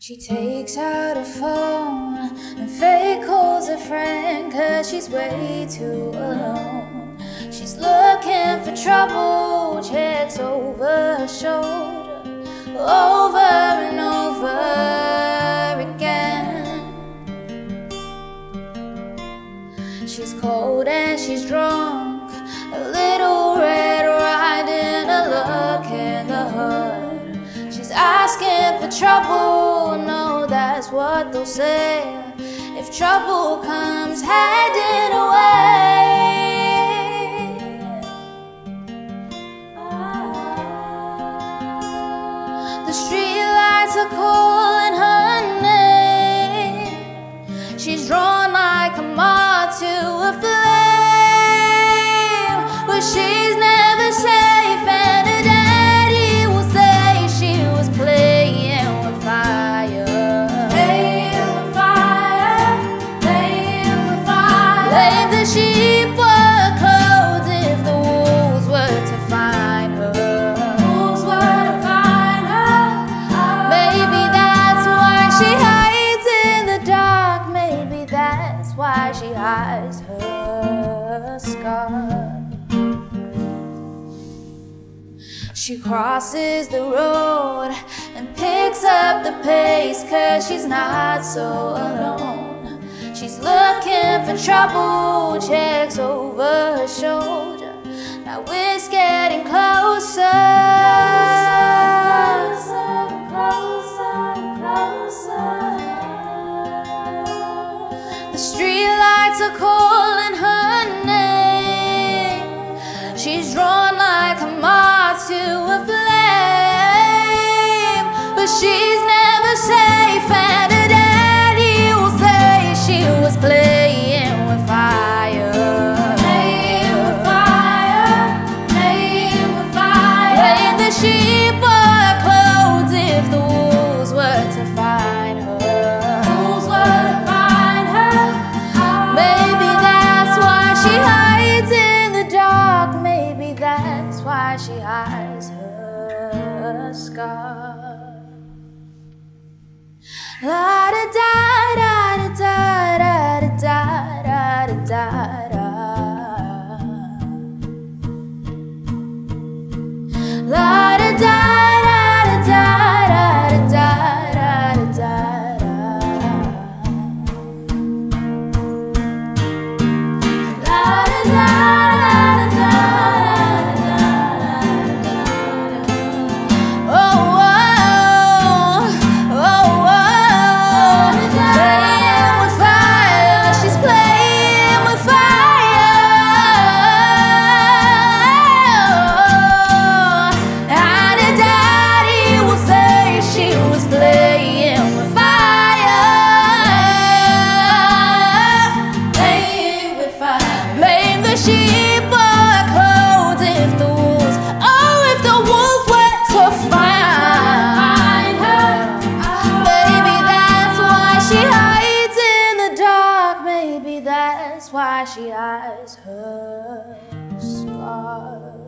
She takes out her phone and fake calls a friend cause she's way too alone. She's looking for trouble, checks over her shoulder, over and over again. She's cold and she's drunk, a little red riding a look in the hood. She's asking for trouble that's what they'll say if trouble comes heading away. The streetlights are calling her name. She's drawn She crosses the road and picks up the pace cause she's not so alone. She's looking for trouble, checks over her shoulder. Now it's getting closer. Closer The streetlights are calling she hides in the dark. Maybe that's why she has her scar. La da da da Oh, that's why she hides in the dark. Maybe that's why she hides her scars.